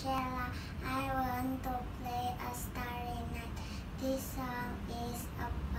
Sheila. I want to play a starry night. This song is a.